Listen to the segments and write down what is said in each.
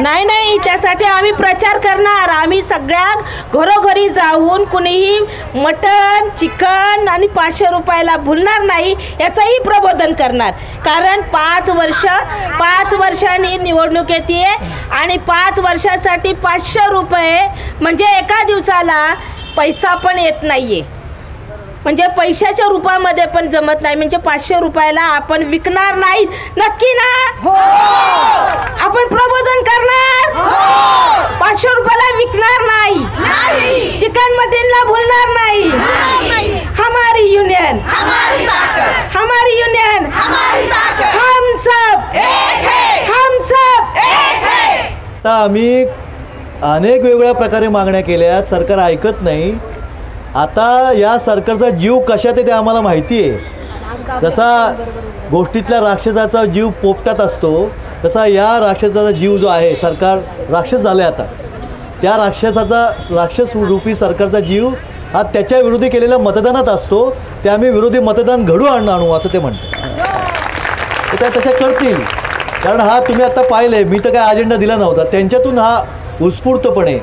नाही नाही त्यासाठी आम्ही प्रचार करणार. आम्ही सगळ्या घरोघरी जाऊन कुणीही मटण चिकन आणि पाचशे रुपयाला भुलणार नाही याचंही प्रबोधन करणार. कारण पाच वर्ष पाच वर्षांनी निवडणूक येते आणि पाच वर्षासाठी पाचशे रुपये म्हणजे एका दिवसाला पैसा पण येत नाही आहे म्हणजे पैशाच्या रूपामध्ये पण जमत नाही. म्हणजे पाचशे रुपयाला आपण विकणार नाही. नक्की ना? हो. आपण प्रबोधन करणार? पाचशे रुपयाला विकणार नाही. चिकन मटनला भुलणार नाही. हमारी युनियन हमारी युनियन हम सब. हम सब. आता आम्ही अनेक वेगवेगळ्या प्रकारे मागण्या केल्या सरकार ऐकत नाही. आता या सरकारचा जीव कशात आहे ते आम्हाला माहिती आहे. जसा गोष्टीतल्या राक्षसाचा जीव पोपटात असतो तसा या राक्षसाचा जीव जो आहे सरकार राक्षस झालं आहे आता. त्या राक्षसाचा राक्षस रूपी सरकारचा जीव हा त्याच्या विरोधी केलेल्या मतदानात असतो. ते आम्ही विरोधी मतदान घडू आणणं आणू असं ते म्हणतात. तर त्या तशा करतील. कारण हा तुम्ही आता पाहिले मी तर काय अजेंडा दिला नव्हता. त्यांच्यातून हा उत्स्फूर्तपणे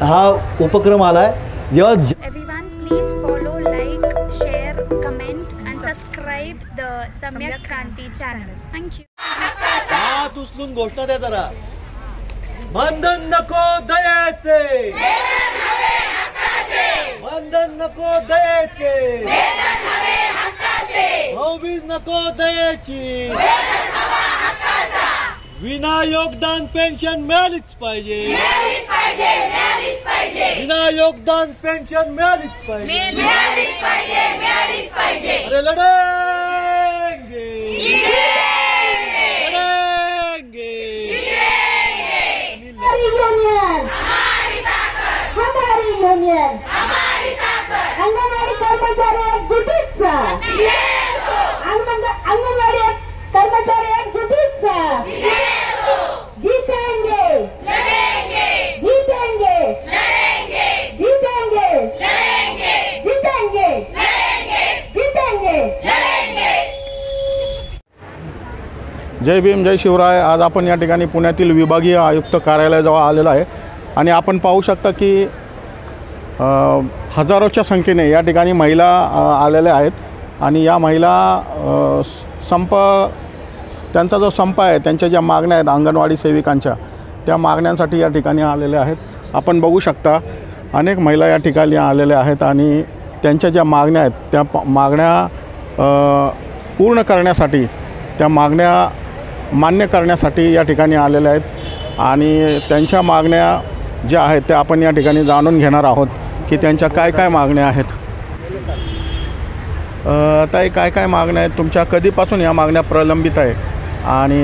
हा उपक्रम आला आहे ज- Everyone, please follow, like, share, comment, and subscribe the Samyak Kranti channel. Thank you. हात उचलून घोषणा द्या जरा बंधन नको दयाचे बंधन नको दयाचे भाऊबीज नको दयाची विना योगदान पेन्शन मिळालीच पाहिजे विना योगदान पेन्शन मिळालीच पाहिजे. अरे लढेंगे. लढेंगे. यूनियन. हमारी यूनियन अंगणवाडी कर्मचारी एकजुटीचा अंगण- अंगणवाडी कर्मचारी जय भीम जय शिवराय. आज आपण या ठिकाणी पुण्यातील विभागीय आयुक्त कार्यालयाजवळ आलेलो आहे. आणि आपण पाहू शकता की हजारोच्या संख्येने या ठिकाणी महिला आलेल्या आहेत. आणि या महिला संप त्यांचा जो संप आहे त्यांच्या ज्या मागण्या आहेत अंगणवाडी सेविकांच्या त्या मागण्यांसाठी या ठिकाणी आलेल्या आहेत. आपण बघू शकता अनेक महिला या ठिकाणी आलेल्या आहेत आणि त्यांच्या ज्या मागण्या आहेत त्या प- मागण्या पूर्ण करण्यासाठी त्या मागण्या मान्य करण्यासाठी या ठिकाणी आलेल्या आहेत. आणि त्यांच्या मागण्या ज्या आहेत त्या आपण या ठिकाणी जाणून घेणार आहोत की त्यांच्या काय काय मागण्या आहेत. ताई काय काय मागण्या आहेत? तुमच्या कधीपासून या मागण्या प्रलंबित आहे आणि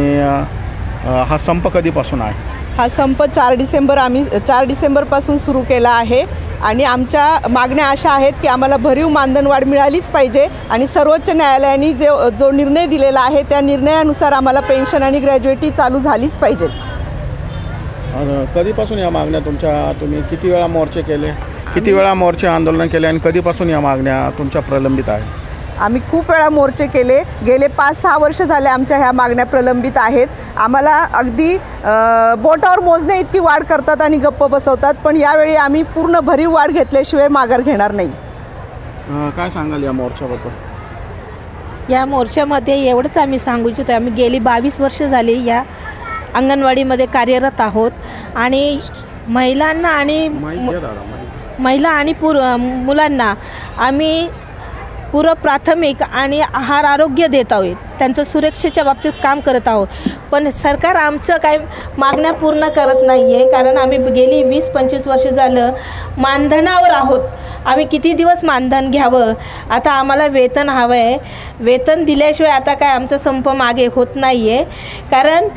हा संप कधीपासून आहे? हा संप चार डिसेंबर आम्ही चार डिसेंबरपासून सुरू केला आहे. आणि आमच्या मागण्या अशा आहेत की आम्हाला भरीव मानधनवाढ मिळालीच पाहिजे आणि सर्वोच्च न्यायालयाने जो जो निर्णय दिलेला आहे त्या निर्णयानुसार आम्हाला पेन्शन आणि ग्रॅज्युएटी चालू झालीच पाहिजे. कधीपासून या मागण्या तुमच्या तुम्ही किती वेळा मोर्चे केले? किती वेळा मोर्चे आंदोलन केले आणि कधीपासून या मागण्या तुमच्या प्रलंबित आहे आम्ही खूप वेळा मोर्चे केले. गेले पाच सहा वर्ष झाले आमच्या ह्या मागण्या प्रलंबित आहेत. आम्हाला अगदी बोटावर मोजणे इतकी वाढ करतात आणि गप्प बसवतात पण यावेळी आम्ही पूर्ण भरीव वाढ घेतल्याशिवाय माघार घेणार नाही. काय सांगाल या मोर्चाबद्दल? या मोर्चामध्ये एवढंच आम्ही सांगू इच्छितो. आम्ही गेली बावीस वर्ष झाली या अंगणवाडीमध्ये कार्यरत आहोत. आणि महिलांना आणि महिला आणि पुर मुलांना आम्ही पुरं प्राथमिक आणि आहार आरोग्य देत आहोत. त्यांचं सुरक्षेच्या बाबतीत काम करत आहोत. पण सरकार आमचं काय मागण्या पूर्ण करत नाही आहे कारण आम्ही गेली वीस पंचवीस वर्ष झालं मानधनावर आहोत. आम्ही किती दिवस मानधन घ्यावं? आता आम्हाला वेतन हवं आहे वेतन दिल्याशिवाय आता काय आमचा संप मागे होत नाही आहे कारण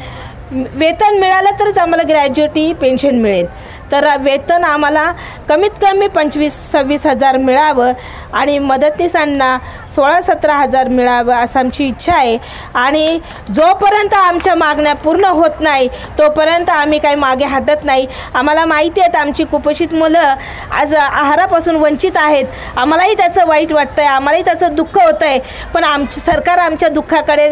वेतन मिळालं तरच आम्हाला ग्रॅज्युएटी पेन्शन मिळेल. तर वेतन आम्हाला कमीत कमी पंचवीस सव्वीस हजार मिळावं आणि मदतनीसांना सोळा सतरा हजार मिळावं असं आमची इच्छा आहे. आणि जोपर्यंत आमच्या मागण्या पूर्ण होत नाही तोपर्यंत आम्ही काही मागे हटत नाही. आम्हाला माहिती आहेत आमची कुपोषित मुलं आज आहारापासून वंचित आहेत. आम्हालाही त्याचं वाईट वाटतं आहे आम्हालाही त्याचं दुःख होतं आहे पण आमची सरकार आमच्या दुःखाकडे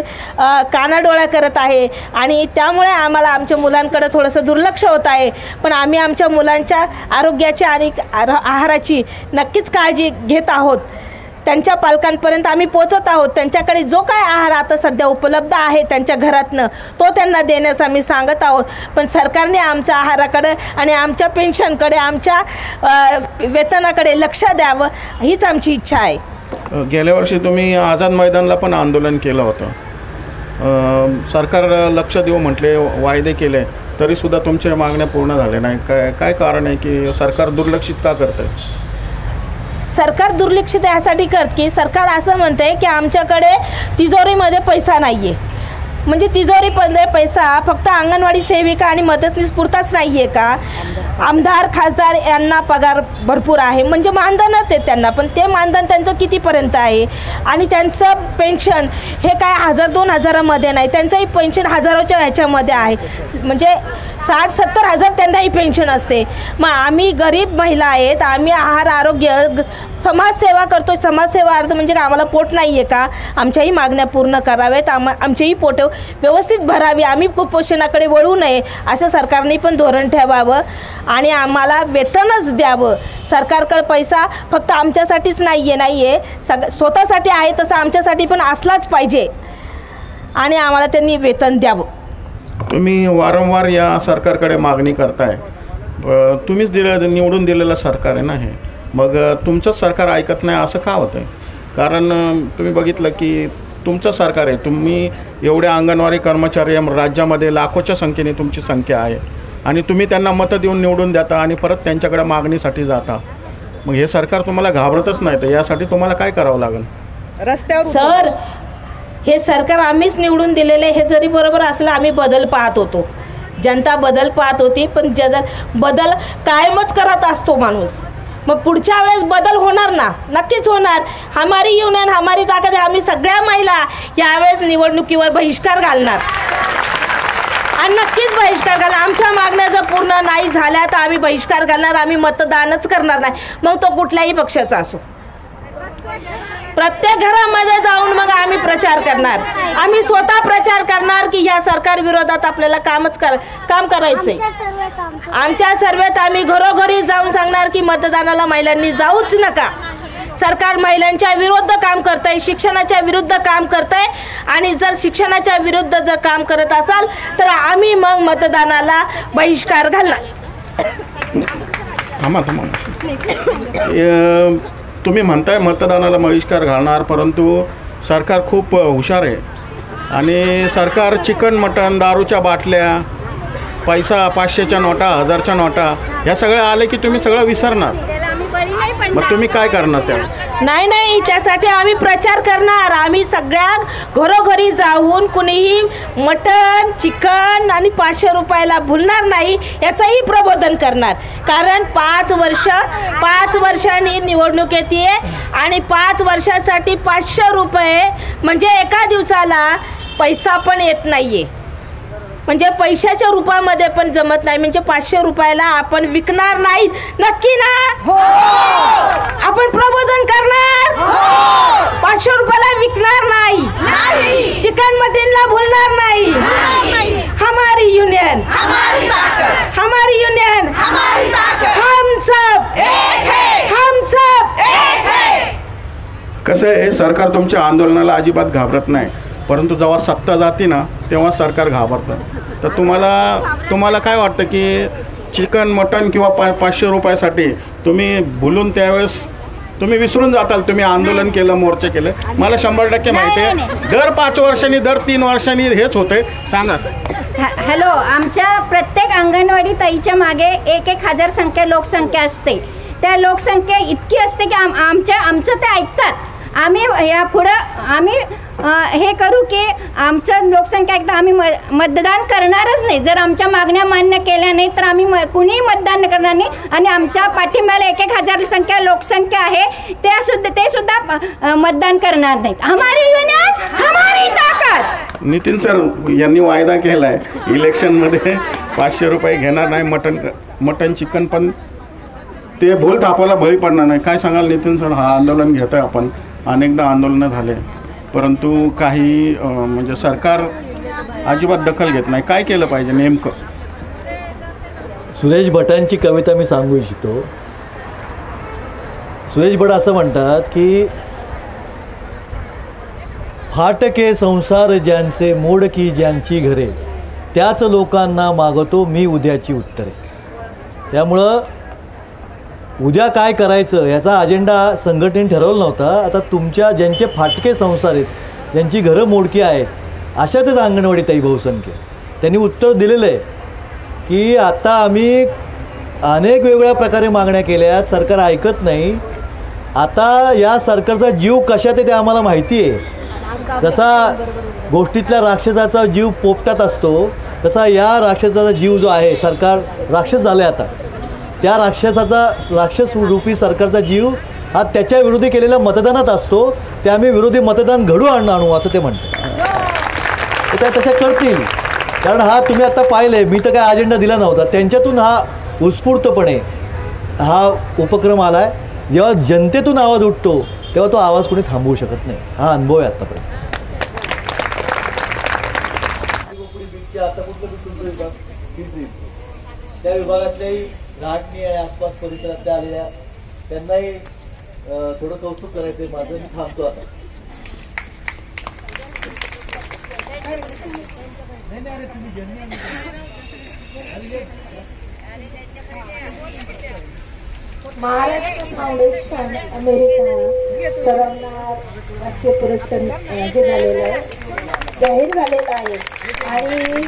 कानाडोळा करत आहे. आणि त्यामुळे आम्हाला आमच्या मुलांकडे थोडंसं दुर्लक्ष होत आहे. पण आम्ही आमच्या मुलांच्या आरोग्याची आणि आर- आहाराची नक्कीच काळजी घेत आहोत. त्यांच्या पालकांपर्यंत आम्ही पोचत आहोत. त्यांच्याकडे जो काय आहार आता सध्या उपलब्ध आहे त्यांच्या घरातनं तो त्यांना देण्यास आम्ही सांगत आहोत. पण सरकारने आमच्या आहाराकडे आणि आमच्या पेन्शनकडे आमच्या वेतनाकडे लक्ष द्यावं हीच आमची इच्छा आहे. गेल्या वर्षी तुम्ही आझाद मैदानला पण आंदोलन केलं होतं. सरकार लक्ष देऊ म्हटले वायदे केले. तरीसुद्धा तुमच्या मागण्या पूर्ण झाल्या नाही काय काय कारण आहे की सरकार दुर्लक्षित का करतं सरकार दुर्लक्षित यासाठी करत की सरकार असं म्हणते की आमच्याकडे तिजोरीमध्ये पैसा नाही आहे म्हणजे तिजोरी पण पैसा. फक्त अंगणवाडी सेविका आणि मदतनीस पुरताच नाही आहे का? आमदार खासदार यांना पगार भरपूर आहे. म्हणजे मानधनच आहे त्यांना. पण ते मानधन त्यांचं कितीपर्यंत आहे? आणि त्यांचं पेन्शन हे काय हजार दोन हजारामध्ये नाही. त्यांचंही पेन्शन हजारोच्या ह्याच्यामध्ये आहे. म्हणजे साठ सत्तर हजार त्यांनाही पेन्शन असते. मग आम्ही गरीब महिला आहेत. आम्ही आहार आरोग्य ग- समाजसेवा करतो समाजसेवा अर्थ म्हणजे आम्हाला पोट नाही आहे का? आमच्याही मागण्या पूर्ण कराव्यात. आम आमचेही पोट व्यवस्थित भरावी. आम्ही कुपोषणाकडे वळू नये असं सरकारने पण धोरण ठेवावं आणि आम्हाला वेतनच द्यावं. सरकारकडं पैसा फक्त आमच्यासाठीच नाही आहे नाही आहे सग स्वतःसाठी आहे तसं आमच्यासाठी पण असलाच पाहिजे. आणि आम्हाला त्यांनी वेतन द्यावं. तुम्ही वारंवार या सरकारकडे मागणी करताय. तुम्हीच दिलं निवडून दिलेलं सरकार आहे ना हे. मग तुमचं तुमचंच सरकार ऐकत नाही असं का होतं आहे कारण तुम्ही बघितलं की तुमचं सरकार आहे. तुम्ही एवढ्या अंगणवाडी कर्मचारी या राज्यामध्ये लाखोच्या संख्येने तुमची संख्या आहे. आणि तुम्ही त्यांना मतं देऊन निवडून देता आणि परत त्यांच्याकडे मागणीसाठी जाता. मग हे सरकार तुम्हाला घाबरतच नाही. तर यासाठी तुम्हाला काय करावं लागेल? रस्त्यावर सर हे सरकार आम्हीच निवडून दिलेले हे जरी बरोबर असलं आम्ही बदल पाहत होतो. जनता बदल पाहत होती पण जदल बदल कायमच करत असतो माणूस. मग पुढच्या वेळेस बदल होणार ना? नक्कीच होणार. हमारी युनियन हमारी ताकद आहे आम्ही सगळ्या महिला यावेळेस निवडणुकीवर बहिष्कार घालणार. आणि नक्कीच बहिष्कार घालणार. आमच्या मागण्या जर पूर्ण नाही झाल्या तर आम्ही बहिष्कार घालणार. आम्ही मतदानच करणार नाही. मग तो कुठल्याही पक्षाचा असो. प्रत्येक घरामध्ये जाऊन मग आम्ही प्रचार करणार. आम्ही स्वतः प्रचार करणार की ह्या सरकार विरोधात आपल्याला कामच कर काम करायचंय. आमच्या सर्वेत आम्ही घरोघरी जाऊन सांगणार की मतदानाला महिलांनी जाऊच नका. सरकार महिलांच्या विरुद्ध काम करत आहे शिक्षणाच्या विरुद्ध काम करत आहे आणि जर शिक्षणाच्या विरुद्ध जर काम करत असाल तर आम्ही मग मतदानाला बहिष्कार घालणार. तुम्ही म्हणताय मतदानाला बहिष्कार घालणार परंतु सरकार खूप हुशार आहे. आणि सरकार चिकन मटन दारूच्या बाटल्या पैसा पाचशेच्या नोटा हजारच्या नोटा ह्या सगळ्या आले की तुम्ही सगळं विसरणार. मग तुम्ही काय करणार त्या नाही नाही त्यासाठी आम्ही प्रचार करणार. आम्ही सगळ्या घरोघरी जाऊन कुणीही मटण चिकन आणि पाचशे रुपयाला भुलणार नाही याचंही प्रबोधन करणार. कारण पाच वर्ष पाच वर्षांनी निवडणूक येते आणि पाच वर्षासाठी पाचशे रुपये म्हणजे एका दिवसाला पैसा पण येत नाही आहे म्हणजे पैशाच्या रूपामध्ये पण जमत नाही. म्हणजे पाचशे रुपयाला आपण विकणार नाही. नक्की ना? हो. आपण प्रबोधन करणार? हो. पाचशे रुपयाला विकणार नाही. चिकन मटनला भूलणार नाही. हमारी युनियन हमारी युनियन हम सब. हम सब. कसं आहे सरकार तुमच्या आंदोलनाला अजिबात घाबरत नाही. परंतु जेव्हा सत्ता जाते ना तेव्हा सरकार घाबरतं. तर तुम्हाला तुम्हाला काय वाटतं की चिकन मटन किंवा पा पाचशे रुपयासाठी तुम्ही भुलून त्यावेळेस तुम्ही विसरून जाताल तुम्ही आंदोलन केलं मोर्चे केलं. मला शंभर टक्के माहिती आहे. दर पाच वर्षांनी दर तीन वर्षांनी हेच होते सांगा. ह- हॅलो आमच्या प्रत्येक अंगणवाडी ताईच्या मागे एक एक हजार संख्या लोकसंख्या असते. त्या लोकसंख्या इतकी असते की आम आमच्या आमचं ते ऐकतात. आम्ही या पुढं आम्ही हे करू की आमचं लोकसंख्या एकदा आम्ही म मतदान करणारच नाही. जर आमच्या मागण्या मान्य केल्या नाही तर आम्ही म कुणीही मतदान करणार नाही. आणि आमच्या पाठिंब्याला एक एक हजार संख्या लोकसंख्या आहे त्या सुद्धा ते सुद्धा मतदान करणार नाहीत. हमारी युनियन हमारी ताकद! नितीन सर यांनी वायदा केला आहे इलेक्शनमध्ये पाचशे रुपये घेणार नाही मटन मटन चिकन पण ते भूल थापाला बळी पडणार नाही. काय सांगाल नितीन सर? हा आंदोलन घेतोय आपण. अनेकदा आंदोलनं झाले. परंतु काही म्हणजे सरकार अजिबात दखल घेत नाही. काय केलं पाहिजे नेमकं? सुरेश भटांची कविता मी सांगू इच्छितो. सुरेश भट असं म्हणतात की फाटके संसार ज्यांचे मोडकी ज्यांची घरे त्याच लोकांना मागतो मी उद्याची उत्तरे. त्यामुळं उद्या काय करायचं याचा अजेंडा संघटनेने ठरवला नव्हता. आता तुमच्या ज्यांचे फाटके संसार आहेत ज्यांची घरं मोडकी आहेत अशाच आहेत अंगणवाडी ताई बहुसंख्य. त्यांनी उत्तर दिलेलं आहे की आता आम्ही अनेक वेगवेगळ्या प्रकारे मागण्या केल्या सरकार ऐकत नाही. आता या सरकारचा जीव कशात आहे ते आम्हाला माहिती आहे. जसा गोष्टीतल्या राक्षसाचा जीव पोपटात असतो तसा या राक्षसाचा जीव जो आहे सरकार राक्षस झालं आहे आता. त्या राक्षसाचा राक्षस रूपी सरकारचा जीव हा त्याच्या विरोधी केलेल्या मतदानात असतो. ते आम्ही विरोधी मतदान घडू आणणं आणू असं ते म्हणतात. तर त्या तशा करतील कारण हा तुम्ही आता पाहिले मी तर काय अजेंडा दिला नव्हता. त्यांच्यातून हा उत्स्फूर्तपणे हा उपक्रम आला आहे जेव्हा जनतेतून आवाज उठतो तेव्हा तो आवाज कोणी थांबवू शकत नाही. हा अनुभव आहे आत्तापर्यंत त्या विभागातल्याही घाटणी आणि आसपास परिसरातल्या आलेल्या त्यांनाही थोडं कौतुक करायचं माझं मी थांबतो आता. महाराष्ट्र फाउंडेशन अमेरिका सर्वांना राष्ट्रीय पुरस्कार झालेलं आहे. जाहीर झालेलं आहे. आणि